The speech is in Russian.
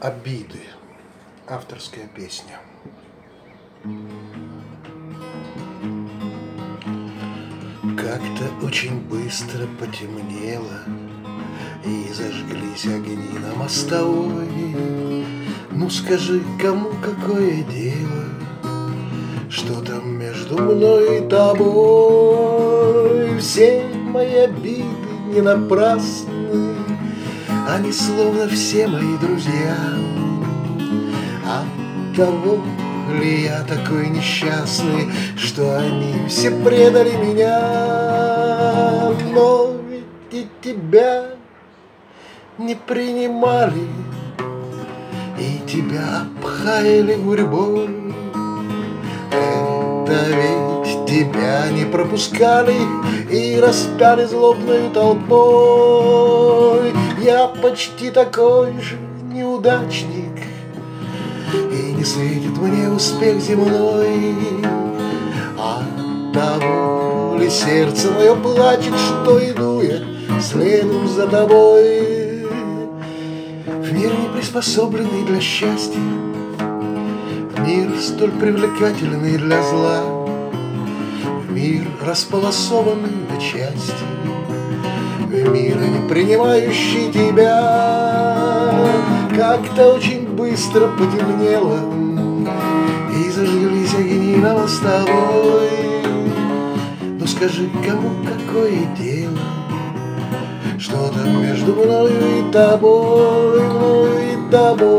Обиды. Авторская песня. Как-то очень быстро потемнело И зажглись огни на мостовой Ну скажи, кому какое дело Что там между мной и тобой Все мои обиды не напрасны они словно все мои друзья. От того ли я такой несчастный Что они все предали меня? Но ведь и тебя не принимали И тебя обхаяли гурьбой. Это ведь тебя не пропускали И распяли злобной толпой почти такой же неудачник. И не светит мне успех земной. А того ли сердце мое плачет, что иду я следом за тобой? В мир не приспособленный для счастья. В мир столь привлекательный для зла. В мир располосованный на части мира, не принимающий тебя. Как-то очень быстро потемнело, и зажглись огни на мостовой. Ну скажи, кому какое дело, что там между мною и тобой, мною и тобой?